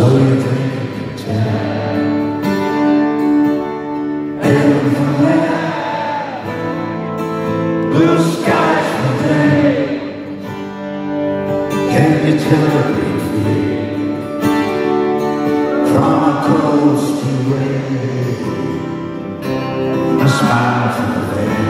So you can Blue skies Can you tell me From a coast to rain A smile from the veil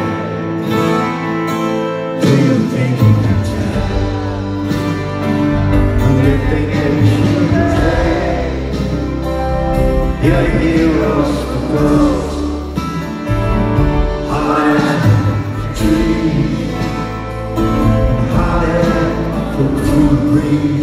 free.